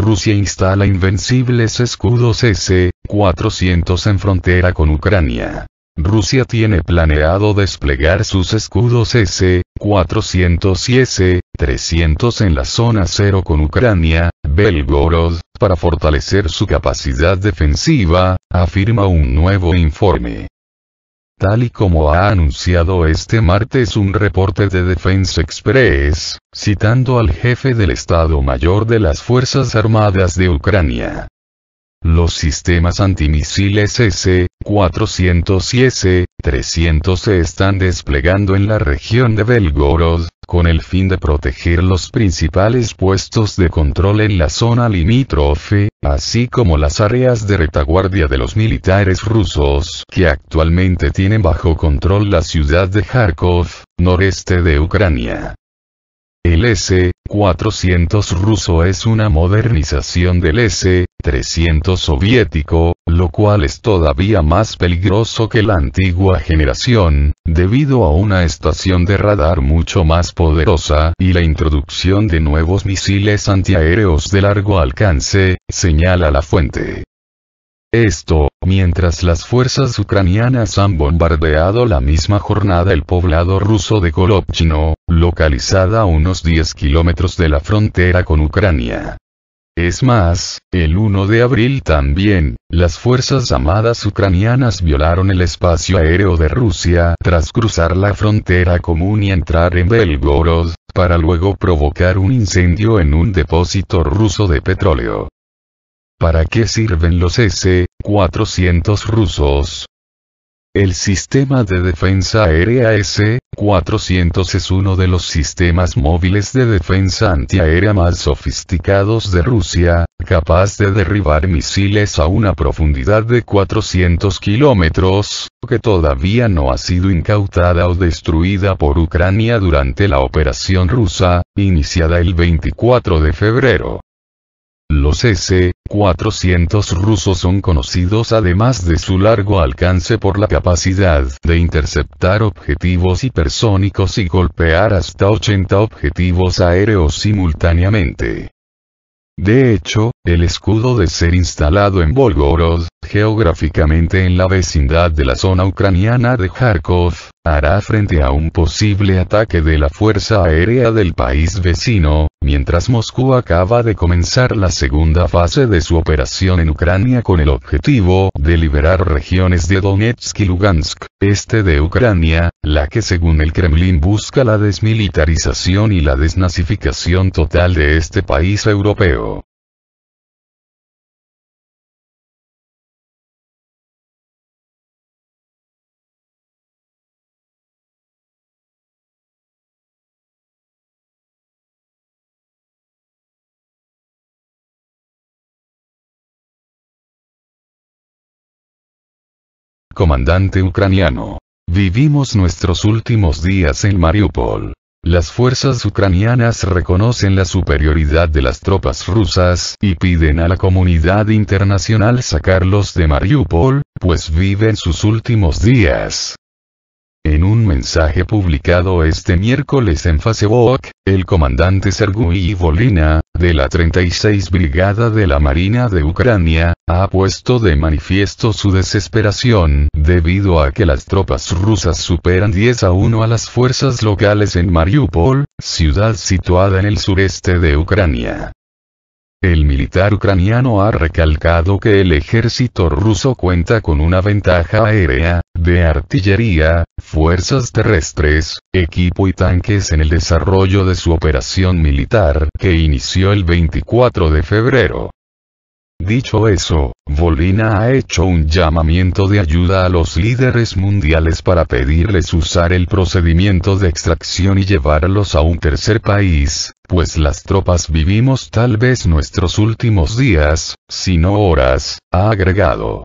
Rusia instala invencibles escudos S-400 en frontera con Ucrania. Rusia tiene planeado desplegar sus escudos S-400 y S-300 en la zona cero con Ucrania, Belgorod, para fortalecer su capacidad defensiva, afirma un nuevo informe. Tal y como ha anunciado este martes un reporte de Defense Express, citando al jefe del Estado Mayor de las Fuerzas Armadas de Ucrania. Los sistemas antimisiles S-400 y S-300 se están desplegando en la región de Belgorod, con el fin de proteger los principales puestos de control en la zona limítrofe, así como las áreas de retaguardia de los militares rusos que actualmente tienen bajo control la ciudad de Kharkov, noreste de Ucrania. El S-400 ruso es una modernización del S-300 soviético, lo cual es todavía más peligroso que la antigua generación, debido a una estación de radar mucho más poderosa y la introducción de nuevos misiles antiaéreos de largo alcance, señala la fuente. Esto, mientras las fuerzas ucranianas han bombardeado la misma jornada el poblado ruso de Kolobchino, localizada a unos 10 kilómetros de la frontera con Ucrania. Es más, el 1 de abril también, las fuerzas armadas ucranianas violaron el espacio aéreo de Rusia tras cruzar la frontera común y entrar en Belgorod, para luego provocar un incendio en un depósito ruso de petróleo. ¿Para qué sirven los S-400 rusos? El sistema de defensa aérea S-400 es uno de los sistemas móviles de defensa antiaérea más sofisticados de Rusia, capaz de derribar misiles a una profundidad de 400 kilómetros, que todavía no ha sido incautada o destruida por Ucrania durante la operación rusa, iniciada el 24 de febrero. Los S-400 rusos son conocidos además de su largo alcance por la capacidad de interceptar objetivos hipersónicos y golpear hasta 80 objetivos aéreos simultáneamente. De hecho, el escudo de ser instalado en Volgorod, geográficamente en la vecindad de la zona ucraniana de Kharkov, hará frente a un posible ataque de la Fuerza Aérea del país vecino, mientras Moscú acaba de comenzar la segunda fase de su operación en Ucrania con el objetivo de liberar regiones de Donetsk y Lugansk, este de Ucrania, la que según el Kremlin busca la desmilitarización y la desnazificación total de este país europeo. Comandante ucraniano. Vivimos nuestros últimos días en Mariupol. Las fuerzas ucranianas reconocen la superioridad de las tropas rusas y piden a la comunidad internacional sacarlos de Mariupol, pues viven sus últimos días. En un mensaje publicado este miércoles en Facebook, el comandante Sergui Volina, de la 36 Brigada de la Marina de Ucrania, ha puesto de manifiesto su desesperación, debido a que las tropas rusas superan 10 a 1 a las fuerzas locales en Mariupol, ciudad situada en el sureste de Ucrania. El militar ucraniano ha recalcado que el ejército ruso cuenta con una ventaja aérea, de artillería, fuerzas terrestres, equipo y tanques en el desarrollo de su operación militar, que inició el 24 de febrero. Dicho eso, Volina ha hecho un llamamiento de ayuda a los líderes mundiales para pedirles usar el procedimiento de extracción y llevarlos a un tercer país, pues las tropas vivimos tal vez nuestros últimos días, si no horas, ha agregado.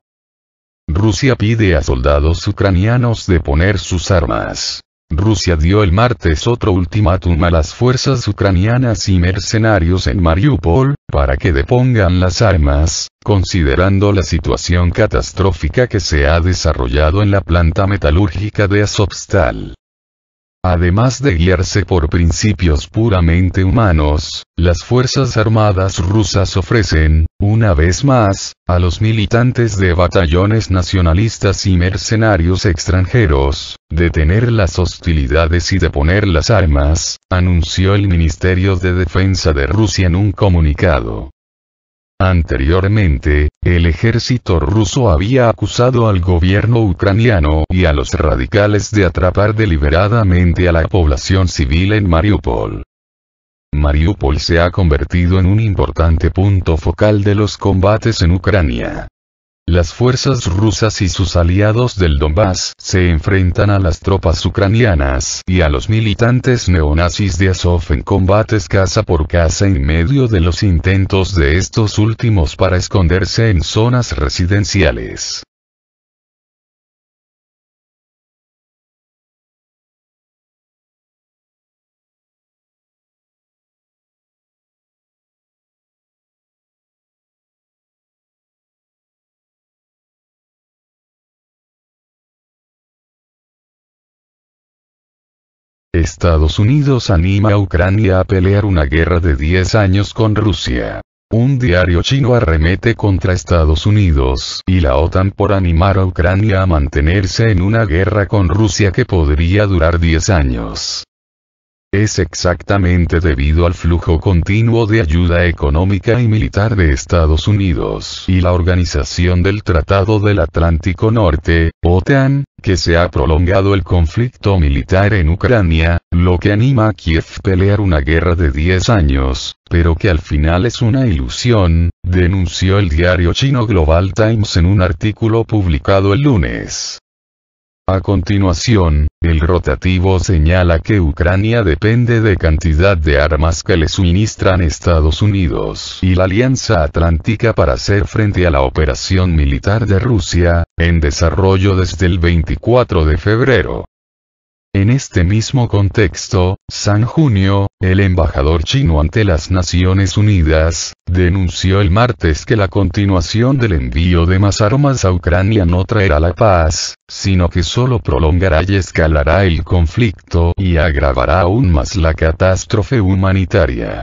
Rusia pide a soldados ucranianos de poner sus armas. Rusia dio el martes otro ultimátum a las fuerzas ucranianas y mercenarios en Mariupol, para que depongan las armas, considerando la situación catastrófica que se ha desarrollado en la planta metalúrgica de Azovstal. Además de guiarse por principios puramente humanos, las Fuerzas Armadas rusas ofrecen, una vez más, a los militantes de batallones nacionalistas y mercenarios extranjeros, detener las hostilidades y deponer las armas, anunció el Ministerio de Defensa de Rusia en un comunicado. Anteriormente, el ejército ruso había acusado al gobierno ucraniano y a los radicales de atrapar deliberadamente a la población civil en Mariupol. Mariupol se ha convertido en un importante punto focal de los combates en Ucrania. Las fuerzas rusas y sus aliados del Donbass se enfrentan a las tropas ucranianas y a los militantes neonazis de Azov en combates casa por casa en medio de los intentos de estos últimos para esconderse en zonas residenciales. Estados Unidos anima a Ucrania a pelear una guerra de 10 años con Rusia. Un diario chino arremete contra Estados Unidos y la OTAN por animar a Ucrania a mantenerse en una guerra con Rusia que podría durar 10 años es exactamente debido al flujo continuo de ayuda económica y militar de Estados Unidos y la organización del Tratado del Atlántico Norte, OTAN, que se ha prolongado el conflicto militar en Ucrania, lo que anima a Kiev pelear una guerra de 10 años, pero que al final es una ilusión, denunció el diario chino Global Times en un artículo publicado el lunes. A continuación, el rotativo señala que Ucrania depende de cantidad de armas que le suministran Estados Unidos y la Alianza Atlántica para hacer frente a la operación militar de Rusia, en desarrollo desde el 24 de febrero. En este mismo contexto, San Junio, el embajador chino ante las Naciones Unidas, denunció el martes que la continuación del envío de más armas a Ucrania no traerá la paz, sino que solo prolongará y escalará el conflicto y agravará aún más la catástrofe humanitaria.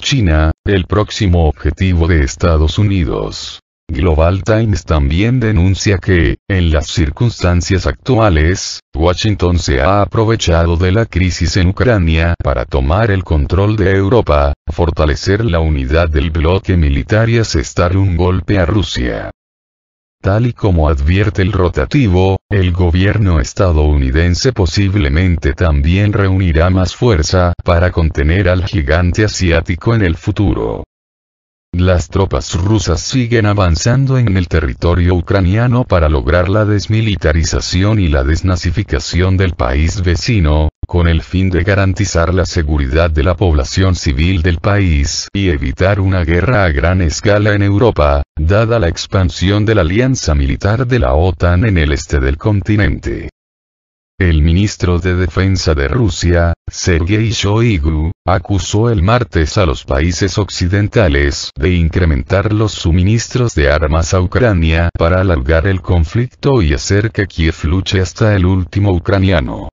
China, el próximo objetivo de Estados Unidos. Global Times también denuncia que, en las circunstancias actuales, Washington se ha aprovechado de la crisis en Ucrania para tomar el control de Europa, fortalecer la unidad del bloque militar y asestar un golpe a Rusia. Tal y como advierte el rotativo, el gobierno estadounidense posiblemente también reunirá más fuerza para contener al gigante asiático en el futuro. Las tropas rusas siguen avanzando en el territorio ucraniano para lograr la desmilitarización y la desnazificación del país vecino, con el fin de garantizar la seguridad de la población civil del país y evitar una guerra a gran escala en Europa, dada la expansión de la alianza militar de la OTAN en el este del continente. El ministro de Defensa de Rusia, Sergei Shoigu, acusó el martes a los países occidentales de incrementar los suministros de armas a Ucrania para alargar el conflicto y hacer que Kiev luche hasta el último ucraniano.